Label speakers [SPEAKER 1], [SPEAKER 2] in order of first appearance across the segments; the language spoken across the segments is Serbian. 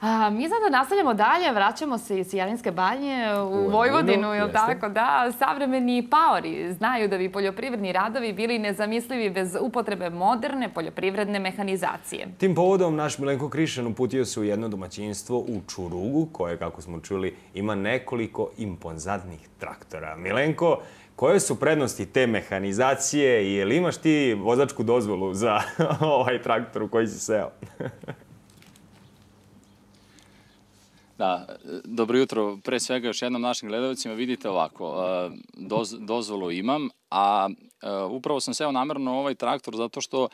[SPEAKER 1] A, mi sada nastavljamo dalje, vraćamo se iz Jarinske banje u, u Vojvodinu, je tako? Da, savremeni paori znaju da bi poljoprivredni radovi bili nezamislivi bez upotrebe moderne poljoprivredne mehanizacije.
[SPEAKER 2] Tim povodom naš Milenko Krišan uputio se u jedno domaćinstvo u Čurugu, koje, kako smo čuli, ima nekoliko imponzantnih traktora. Milenko, koje su prednosti te mehanizacije i je li imaš ti vozačku dozvolu za ovaj traktor u koji si seo?
[SPEAKER 3] Da, dobro jutro. Pre svega još jednom našim gledalcima vidite ovako, e, doz, dozvolu imam, a e, upravo sam seo namerno ovaj traktor zato što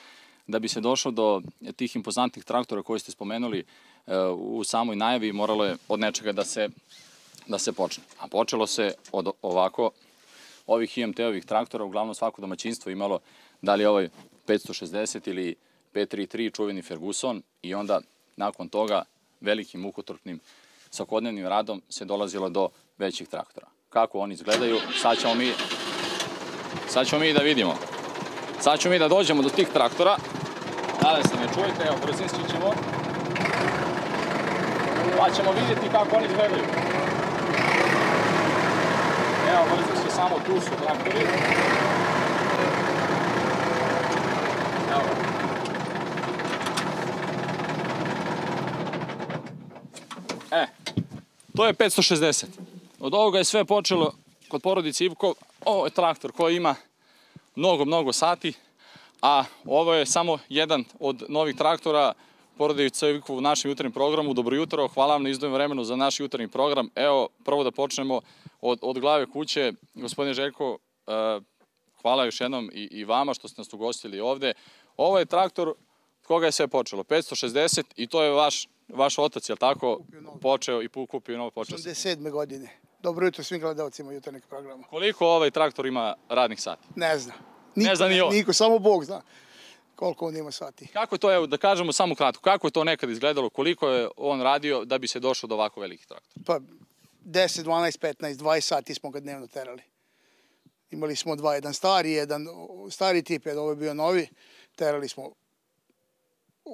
[SPEAKER 3] da bi se došlo do tih impozantnih traktora koje ste spomenuli e, u samoj najavi, moralo je od nečega da se, da se počne. A počelo se od ovako ovih IMT-ovih traktora, uglavnom svako domaćinstvo imalo da li ovaj 560 ili 533 čuveni Ferguson i onda nakon toga velikim mukotrpnim svakodnevnim radom se dolazilo do većih traktora. Kako oni izgledaju, sad ćemo mi, sad ćemo mi da vidimo. Sad ćemo mi da dođemo do tih traktora. Nadam se ne čujete, evo brzinski ćemo. Pa ćemo vidjeti kako oni izgledaju. Evo brzinski samo tu su traktori. To je 560. Od ovoga je sve počelo kod porodice Ivkov. Ovo je traktor koji ima mnogo, mnogo sati, a ovo je samo jedan od novih traktora porodice Ivkov u našem jutarnjem programu. Dobro jutro, hvala vam na izdvojem vremenu za naš jutarnji program. Evo, prvo da počnemo od, od glave kuće. Gospodine Željko, uh, hvala još jednom i, i vama što ste nas ugostili ovde. Ovo je traktor koga je sve počelo, 560 i to je vaš vaš otac, je li tako, počeo i kupio novo počeo?
[SPEAKER 4] 87. godine. Dobro jutro svim gledalcima jutarnjeg programa.
[SPEAKER 3] Koliko ovaj traktor ima radnih sati?
[SPEAKER 4] Ne zna. Niko,
[SPEAKER 3] ne zna ni on?
[SPEAKER 4] Niko, samo Bog zna koliko on ima sati.
[SPEAKER 3] Kako je to, evo, da kažemo samo kratko, kako je to nekad izgledalo, koliko je on radio da bi se došao do ovako velikih traktora?
[SPEAKER 4] Pa 10, 12, 15, 20 sati smo ga dnevno terali. Imali smo dva, jedan stari, jedan stari tip, jedan ovo je bio novi. Terali smo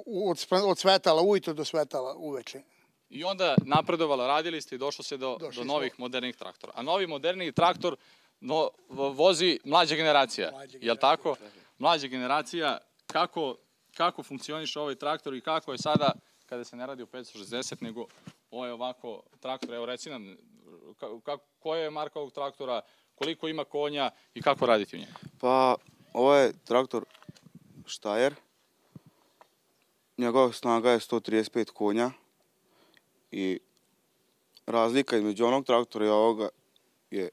[SPEAKER 4] od, od svetala ujutro do svetala uveče.
[SPEAKER 3] I onda napredovala, radili ste i došlo se do, Došli do novih smo. modernih traktora. A novi moderni traktor no, vozi mlađa generacija, mlađa je li tako? Mlađa generacija, kako, kako funkcioniše ovaj traktor i kako je sada, kada se ne radi o 560, nego ovo je ovako traktor, evo reci nam, kako, koja je marka ovog traktora, koliko ima konja i kako raditi u njemu?
[SPEAKER 5] Pa, ovo je traktor Štajer, njegova snaga je 135 konja i razlika između onog traktora i ovoga je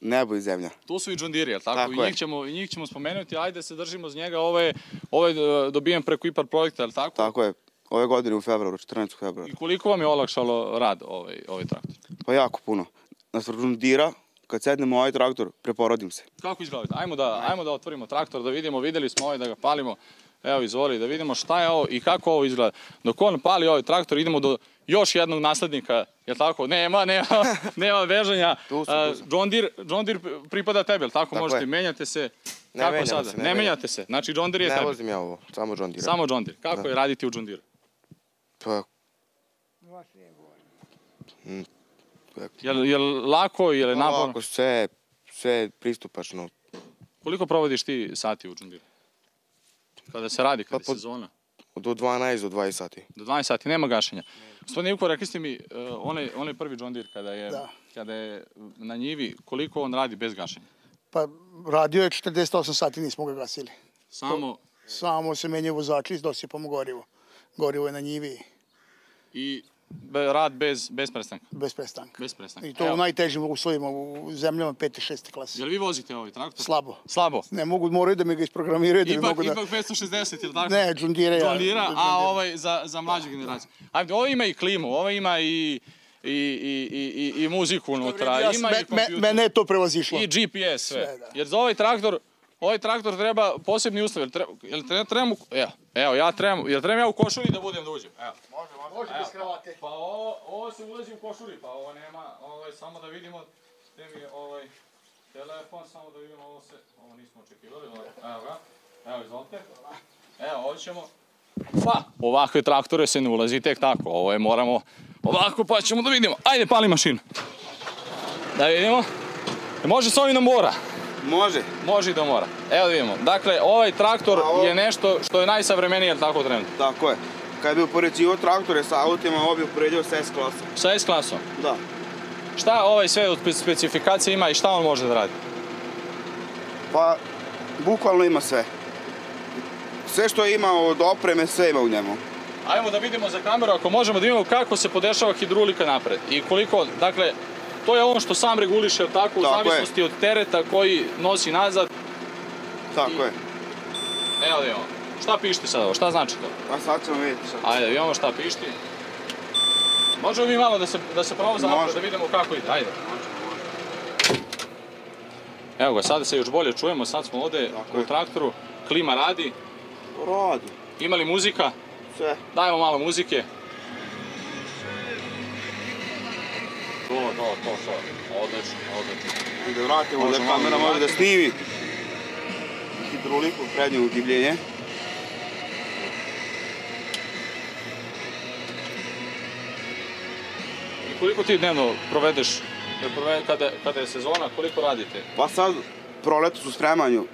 [SPEAKER 5] nebo i zemlja.
[SPEAKER 3] Tu su i John Deere, jel tako? tako I njih ćemo, I njih ćemo spomenuti, ajde se držimo z njega, ovo je, ovo je e, dobijen preko IPAR projekta, jel tako?
[SPEAKER 5] Tako je, ove godine u februaru, 14. februara.
[SPEAKER 3] I koliko vam je olakšalo rad ovaj, ovaj traktor?
[SPEAKER 5] Pa jako puno. Na John Deere kad sednemo ovaj traktor, preporodim se.
[SPEAKER 3] Kako izgledate? Ajmo da, ajmo da otvorimo traktor, da vidimo, videli smo ovaj da ga palimo. Evo, izvoli, da vidimo šta je ovo i kako ovo izgleda. Dok on pali ovaj traktor, idemo do još jednog naslednika, je tako? Nema, nema, nema vežanja. Tu su, tu su. John, Deere, John Deere pripada tebi, je tako? tako Možete, je. menjate se.
[SPEAKER 5] Ne kako sada?
[SPEAKER 3] Se, ne, ne menjate se. Znači, John Deere je
[SPEAKER 5] ne
[SPEAKER 3] tebi.
[SPEAKER 5] Ne vozim ja ovo, samo John Deere.
[SPEAKER 3] Samo John Deere. Kako da. je raditi u John Deere?
[SPEAKER 5] Pa...
[SPEAKER 3] Mm, je li, je li lako, je li naporno?
[SPEAKER 5] Lako, sve, sve pristupačno.
[SPEAKER 3] Koliko provodiš ti sati u John Deere? Kada se radi, kada pa, je sezona?
[SPEAKER 5] Do 12, do 20 sati.
[SPEAKER 3] Do 12 sati, nema gašenja. Gospodin Ivko, rekli ste mi, uh, onaj, onaj prvi John Deere kada je, da. kada je na njivi, koliko on radi bez gašenja?
[SPEAKER 4] Pa radio je 48 sati, nismo ga gasili.
[SPEAKER 3] Samo? To,
[SPEAKER 4] samo se menje vozači, dosipamo gorivo. Gorivo je na njivi.
[SPEAKER 3] I rad bez, bez prestanka?
[SPEAKER 4] Bez prestanka.
[SPEAKER 3] Bez prestanka.
[SPEAKER 4] I to Evo. u najtežim uslovima, u zemljama 5. i 6. klase.
[SPEAKER 3] Jel vi vozite ovaj traktor?
[SPEAKER 4] Slabo.
[SPEAKER 3] Slabo?
[SPEAKER 4] Ne mogu, moraju da mi ga isprogramiraju. Da
[SPEAKER 3] ipak,
[SPEAKER 4] mogu da...
[SPEAKER 3] Ipak 560, ili tako?
[SPEAKER 4] Ne, džundira ja.
[SPEAKER 3] Džundira, a ovaj za, za mlađu da, generaciju. Ajde, ovo ima i klimu, ovo ima i i, i, i, i muziku unutra, ima me, i kompjuter.
[SPEAKER 4] Mene je to prevazišlo.
[SPEAKER 3] I GPS sve. sve da. Jer za ovaj traktor, ovaj traktor treba posebni ustav. Jel treba, jel treba, trebam, evo, evo, ja trebam, jel trebam ja u košulji da budem da uđem? Evo.
[SPEAKER 4] Može, može. Može bez kravate.
[SPEAKER 3] Pa ovo, ovo se ulazi u košulji, pa ovo nema, ovo je samo da vidimo, gde mi je ovaj telefon, samo da vidimo, ovo se, ovo nismo očekivali, evo ga, evo izvolite. Evo, ovo ćemo, Pa, ovakve traktore se ne ulazi tek tako. Ovo je moramo ovako pa ćemo da vidimo. Ajde, pali mašinu. Da vidimo. E, može s ovim da mora?
[SPEAKER 5] Može.
[SPEAKER 3] Može i da mora. Evo da vidimo. Dakle, ovaj traktor
[SPEAKER 5] ovo-
[SPEAKER 3] je nešto što je najsavremenije, tako trenutno?
[SPEAKER 5] Tako je. Kad bi upoređivo traktore sa autima, ovo bi upoređivo sa S-klasom.
[SPEAKER 3] Sa S-klasom.
[SPEAKER 5] Da.
[SPEAKER 3] Šta ovaj sve od spe- specifikacije ima i šta on može da radi?
[SPEAKER 5] Pa, bukvalno ima sve. Sve što ima od opreme, sve ima u njemu.
[SPEAKER 3] Ajmo da vidimo za kameru, ako možemo da vidimo kako se podešava hidrolika napred i koliko, dakle, to je ono što sam reguliše, tako, u
[SPEAKER 5] Tako je.
[SPEAKER 3] zavisnosti od tereta koji nosi nazad.
[SPEAKER 5] Tako
[SPEAKER 3] I-
[SPEAKER 5] je.
[SPEAKER 3] Evo da vidimo. Šta pišti sad ovo? Šta znači to?
[SPEAKER 5] A sad ćemo vidjeti šta.
[SPEAKER 3] Ajde, da vidimo šta pišti. Možemo mi malo da se, da se zapravo
[SPEAKER 5] Može.
[SPEAKER 3] da vidimo kako ide. Ajde. Evo ga, sada se još bolje čujemo, sad smo ovde u traktoru, klima radi,
[SPEAKER 5] Radi.
[SPEAKER 3] ima li muzika?
[SPEAKER 5] Sve.
[SPEAKER 3] Dajmo malo muzike. To, to, to, to. Odlično, odlično.
[SPEAKER 5] I da vratimo da kamera može da snimi hidroliku prednje ugibljenje.
[SPEAKER 3] I koliko ti dnevno provedeš, kada, kada je sezona, koliko radite?
[SPEAKER 5] Pa sad, proletos u spremanju,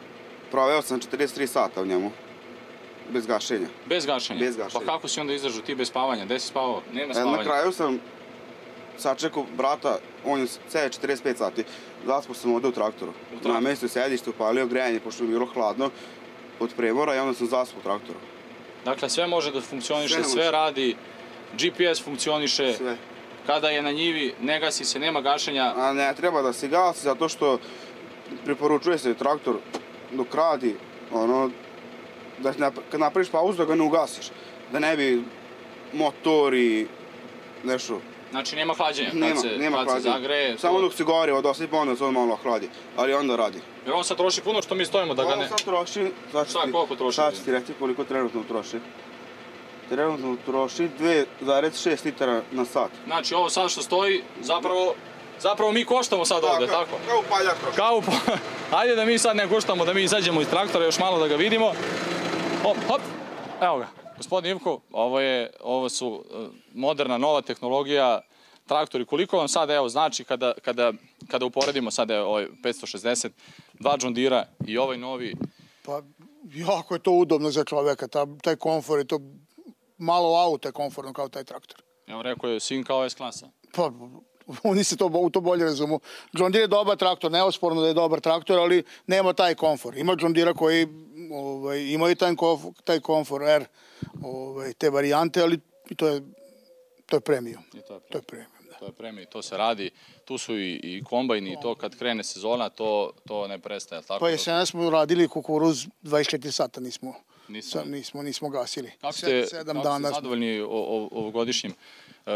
[SPEAKER 5] proveo sam 43 sata u njemu. Bez gašenja.
[SPEAKER 3] Bez gašenja?
[SPEAKER 5] Bez gašenja.
[SPEAKER 3] Pa kako si onda izdržao ti bez spavanja? Gde si spavao? Nema
[SPEAKER 5] E,
[SPEAKER 3] spavanja.
[SPEAKER 5] na kraju sam sačekao brata, on je sve 45 sati. Zaspao sam ovde u traktoru.
[SPEAKER 3] traktoru.
[SPEAKER 5] Na mestu sedišta upalio grejanje, pošto je bilo hladno od premora i onda sam zaspao u traktoru.
[SPEAKER 3] Dakle, sve može da funkcioniše,
[SPEAKER 5] Sve
[SPEAKER 3] sve, radi, GPS funkcioniše,
[SPEAKER 5] Sve.
[SPEAKER 3] kada je na njivi, ne gasi se, nema gašenja.
[SPEAKER 5] A ne treba da se gasi zato što preporučuje se traktor dok radi, ono, da kad napraviš pauzu da ga ne ugasiš. Da ne bi motor i nešto.
[SPEAKER 3] Znači, nema hlađenja. Kad
[SPEAKER 5] Nema,
[SPEAKER 3] se,
[SPEAKER 5] nema
[SPEAKER 3] kad se
[SPEAKER 5] hlađenja.
[SPEAKER 3] zagreje,
[SPEAKER 5] Samo
[SPEAKER 3] to-
[SPEAKER 5] dok se gori od osip, onda se on malo hladi. Ali onda radi.
[SPEAKER 3] Jer on sad troši puno što mi stojimo da ga ne...
[SPEAKER 5] sad troši, sad ću
[SPEAKER 3] Šta,
[SPEAKER 5] ti-
[SPEAKER 3] koliko troši?
[SPEAKER 5] Sad ću ti reći koliko trenutno troši. Trenutno troši 2,6 litara na sat.
[SPEAKER 3] Znači, ovo sad što stoji, zapravo, zapravo mi koštamo sad ovde, tako?
[SPEAKER 5] Kao paljak troši.
[SPEAKER 3] Kao po... Ajde da mi sad ne koštamo, da mi izađemo iz traktora još malo da ga vidimo. Hop, hop. Evo ga. Gospodin Ivko, ovo, je, ovo su e, moderna, nova tehnologija, traktori. Koliko vam sad, evo, znači kada, kada, kada uporedimo sad evo, ovaj 560, dva Deere i ovaj novi,
[SPEAKER 4] Pa jako je to udobno za čoveka, ta, taj komfor je to malo auto je komforno kao taj traktor.
[SPEAKER 3] evo rekao je sin kao S-klasa.
[SPEAKER 4] Pa, oni se to, u to bolje razumu. John Deere je dobar traktor, neosporno da je dobar traktor, ali nema taj komfor. Ima John Deere koji ovaj, imaju taj komfor, taj komfor R, ovaj, te varijante, ali to je, to je premium.
[SPEAKER 3] I to je
[SPEAKER 4] To je premium, da.
[SPEAKER 3] To je premije, to se radi. Tu su i, i kombajni i to kad krene sezona, to, to ne prestaje. Tako
[SPEAKER 4] Pa jesena smo radili kukuruz 24 sata, nismo,
[SPEAKER 3] Nismo.
[SPEAKER 4] nismo, nismo gasili.
[SPEAKER 3] Kako ste,
[SPEAKER 4] sedam
[SPEAKER 3] kako
[SPEAKER 4] dana
[SPEAKER 3] ste zadovoljni o- o- ovogodišnjim? E,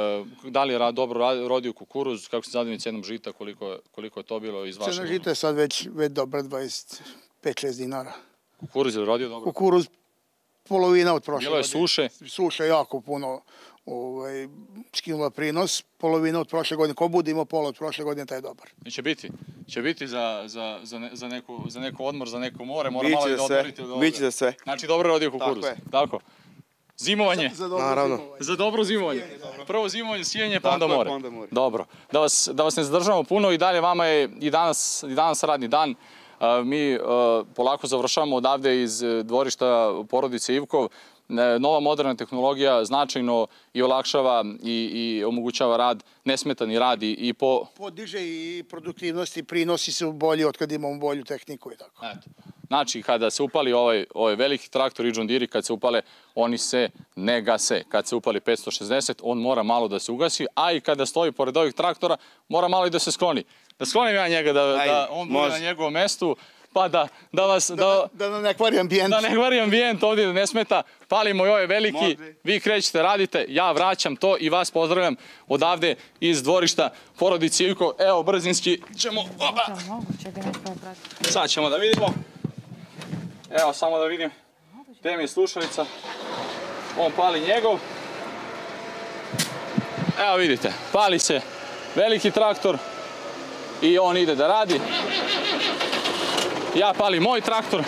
[SPEAKER 3] da li je dobro rodio kukuruz? Kako ste zadovoljni cenom žita? Koliko, koliko je to bilo iz vašeg?
[SPEAKER 4] Cena žita je sad već, već dobra 25-6 dinara.
[SPEAKER 3] Kukuruz je rodio dobro?
[SPEAKER 4] Kukuruz polovina od prošle
[SPEAKER 3] Bilo je
[SPEAKER 4] godine.
[SPEAKER 3] suše.
[SPEAKER 4] Suša jako puno ovaj, skinula prinos, polovina od prošle godine. Ko bude imao pola od prošle godine, taj je dobar.
[SPEAKER 3] Će biti. Će biti za, za, za, ne, za, neku, za neko odmor, za neko more. Mora malo
[SPEAKER 5] Biće
[SPEAKER 3] i da
[SPEAKER 5] za sve,
[SPEAKER 3] odmorite od
[SPEAKER 5] biće za sve.
[SPEAKER 3] Znači dobro je rodio kukuruz.
[SPEAKER 5] Tako je.
[SPEAKER 3] Tako. Zimovanje.
[SPEAKER 4] Za dobro
[SPEAKER 5] Naravno.
[SPEAKER 4] zimovanje.
[SPEAKER 3] Za dobro zimovanje. Prvo zimovanje, sijenje, pa onda
[SPEAKER 5] je,
[SPEAKER 3] more.
[SPEAKER 5] pa onda more.
[SPEAKER 3] Dobro. Da vas, da vas ne zadržavamo puno i dalje vama je i danas, i danas radni dan. Mi a, polako završavamo odavde iz e, dvorišta porodice Ivkov. Ne, Nova moderna tehnologija značajno i olakšava i, i omogućava rad, nesmetani rad i, i po...
[SPEAKER 4] Podiže i produktivnost i prinosi su bolji od kad imamo bolju tehniku i tako.
[SPEAKER 3] Eto. Znači, kada se upali ovaj, ovaj veliki traktor i John Deere, kad se upale, oni se ne gase. Kad se upali 560, on mora malo da se ugasi, a i kada stoji pored ovih traktora, mora malo i da se skloni. Da sklonim ja njega, da,
[SPEAKER 5] Ajde,
[SPEAKER 3] da on bude
[SPEAKER 5] može.
[SPEAKER 3] na njegovom mestu, pa da, da vas... Da,
[SPEAKER 4] Da, da nam ne kvari ambijent.
[SPEAKER 3] da ne gvari ambijent ovdje, da ne smeta. Palimo i ovaj veliki,
[SPEAKER 5] Može.
[SPEAKER 3] vi krećete, radite, ja vraćam to i vas pozdravljam odavde iz dvorišta porodice Ivko. Evo, brzinski ćemo... Opa! Sad ćemo da vidimo. Evo, samo da vidim. Gde mi je slušalica? On pali njegov. Evo vidite, pali se veliki traktor i on ide da radi. Ja palim moj traktor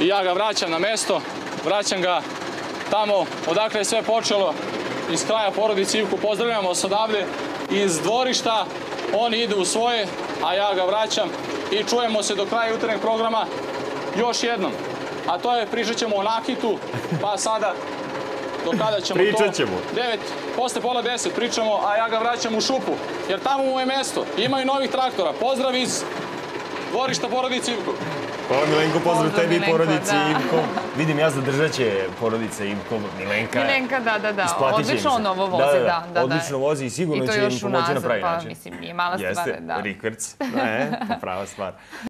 [SPEAKER 3] i ja ga vraćam na mesto, vraćam ga tamo odakle je sve počelo, iz kraja porodice Ivku, pozdravljamo se odavde, iz dvorišta, oni idu u svoje, a ja ga vraćam i čujemo se do kraja jutarnjeg programa još jednom. A to je, pričat ćemo o Nakitu, pa sada do kada ćemo
[SPEAKER 2] Pričat
[SPEAKER 3] to?
[SPEAKER 2] ćemo.
[SPEAKER 3] Devet, posle pola deset pričamo, a ja ga vraćam u šupu, jer tamo mu je mesto. Imaju novih traktora. Pozdrav iz dvorišta porodice Ivkov.
[SPEAKER 2] Hvala Milenko, pozdrav
[SPEAKER 1] Pozdrav,
[SPEAKER 2] tebi i porodici
[SPEAKER 1] da.
[SPEAKER 2] Vidim ja zadržat će porodica Ivkov, Milenka.
[SPEAKER 1] Milenka, da, da, da. Odlično on ovo vozi, da, da, da.
[SPEAKER 2] Odlično vozi i sigurno
[SPEAKER 1] I to
[SPEAKER 2] će im
[SPEAKER 1] još
[SPEAKER 2] pomoći na
[SPEAKER 1] unazad,
[SPEAKER 2] pravi
[SPEAKER 1] pa,
[SPEAKER 2] način.
[SPEAKER 1] mislim, nije mala stvar,
[SPEAKER 2] Jeste,
[SPEAKER 1] da.
[SPEAKER 2] rikvrc. Ne, prava stvar.